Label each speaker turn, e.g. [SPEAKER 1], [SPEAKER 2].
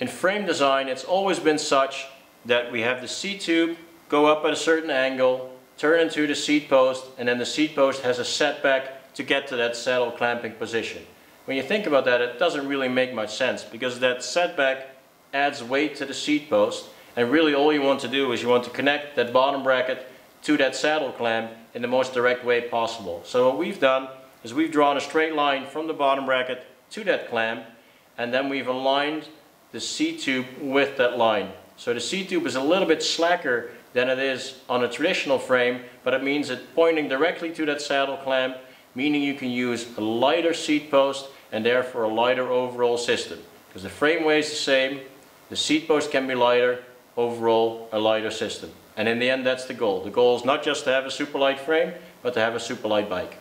[SPEAKER 1] in frame design, it's always been such that we have the seat tube go up at a certain angle, turn into the seat post, and then the seat post has a setback to get to that saddle clamping position. When you think about that, it doesn't really make much sense because that setback adds weight to the seat post, and really all you want to do is you want to connect that bottom bracket to that saddle clamp in the most direct way possible. So what we've done is we've drawn a straight line from the bottom bracket to that clamp, and then we've aligned the seat tube with that line. So the seat tube is a little bit slacker than it is on a traditional frame, but it means it pointing directly to that saddle clamp, meaning you can use a lighter seat post and therefore a lighter overall system. Because the frame weighs the same, the seat post can be lighter, overall a lighter system. And in the end that's the goal. The goal is not just to have a super light frame, but to have a super light bike.